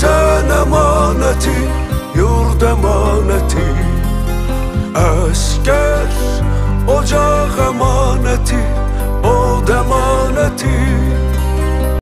Vətən əmanəti, yurd əmanəti Əskər, ocaq əmanəti,